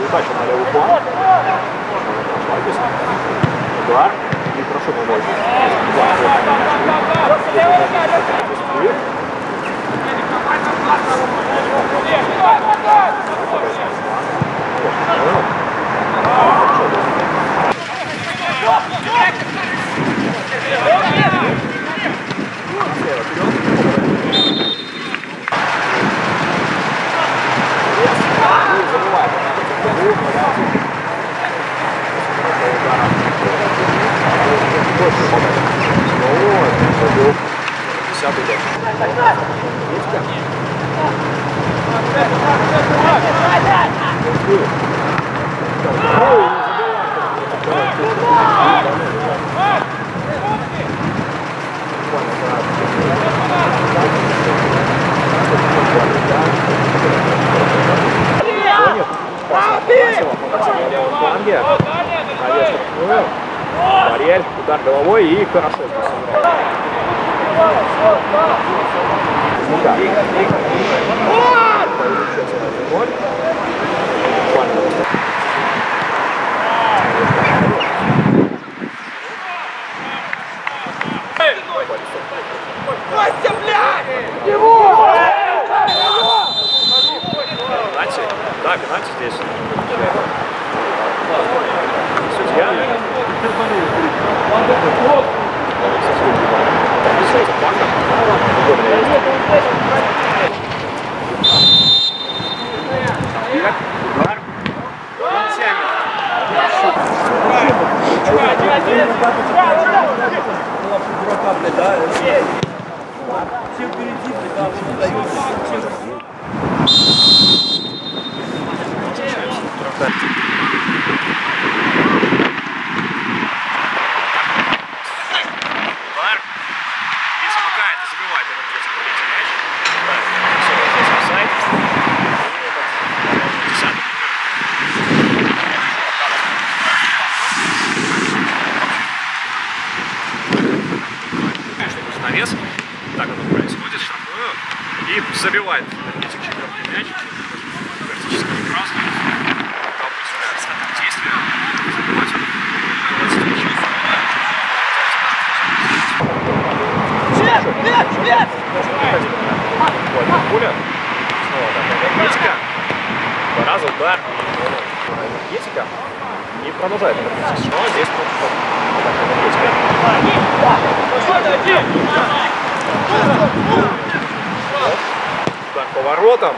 передача на левый план. Удар. И прошу, пожалуйста. Фланге. Навес открыл. Барьер, удар головой и хорошо здесь играет. Костя, блядь! Его! Пенальти? Да, пенальти здесь. Удар. Удар. Энергетика. И продолжает энергетика. Но здесь энергетика. Удар по воротам.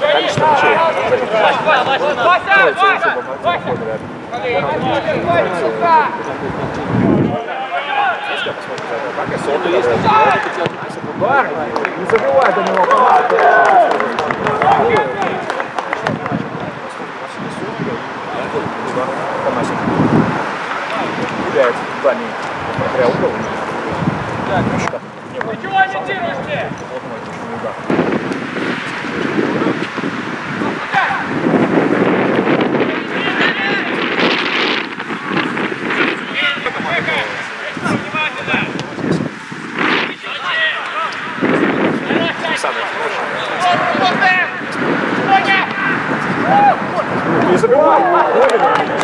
Конечно, мячей. Удар. Не забивает до него. Удар Камасик. В дальний вратаря угол. Счета. Не было. Чего ориентируешься? Вот мой удар. Александр Не забивай!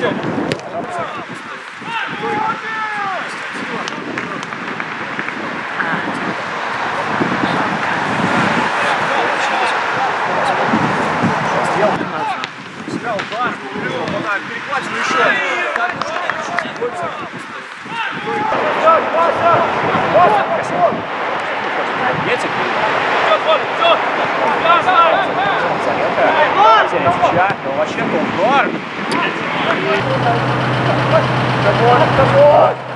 Go. Gente, já, eu achei concordo. Tá bom, tá bom.